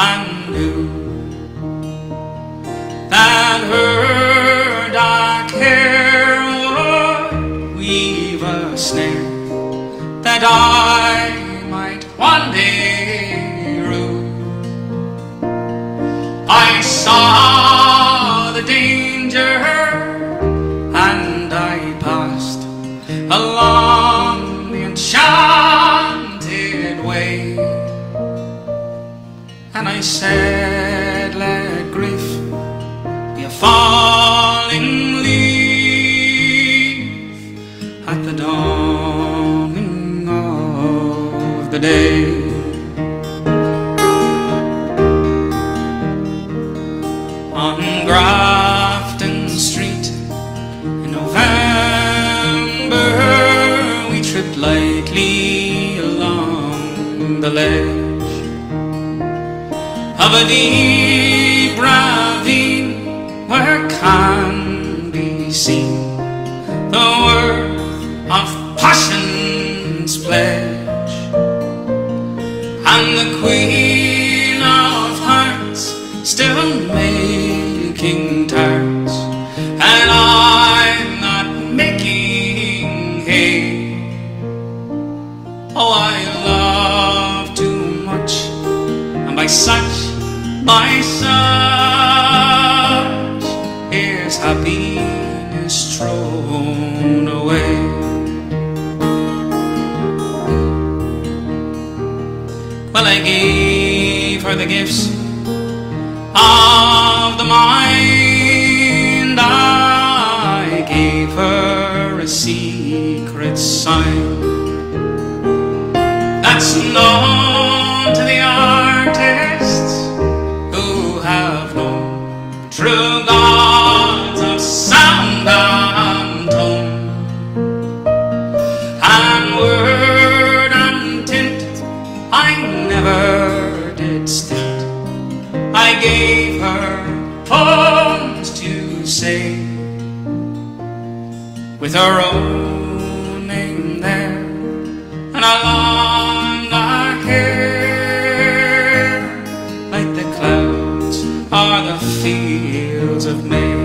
and knew that her dark hair would weave a snare that I might one day rue. I saw I said, let grief be a falling leaf at the dawning of the day. On Grafton Street in November, we tripped lightly along the ledge of a deep ravine where can be seen the worth of passion's pledge by such is happiness thrown away Well, I gave her the gifts of the mind. Have known true gods of sound and tone and word and tint I never did stint. I gave her poems to say with her own name there and a or the fields of May.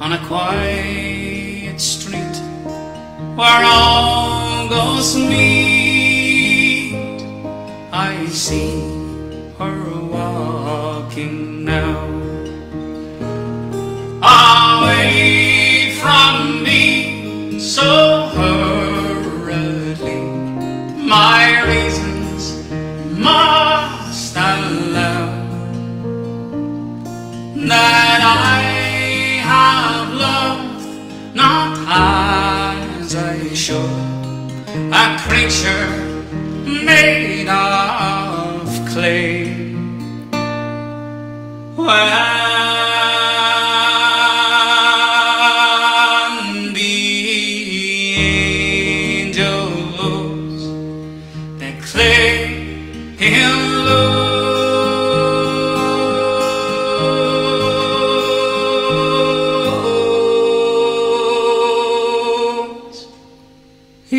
On a quiet street where all ghosts meet. I see her walking now, away from me so hurriedly. My reasons should a creature made of clay. When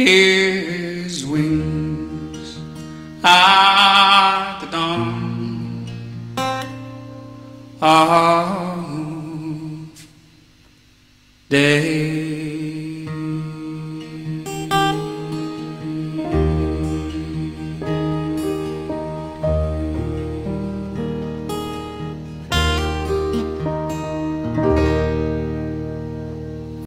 his wings at the dawn of day.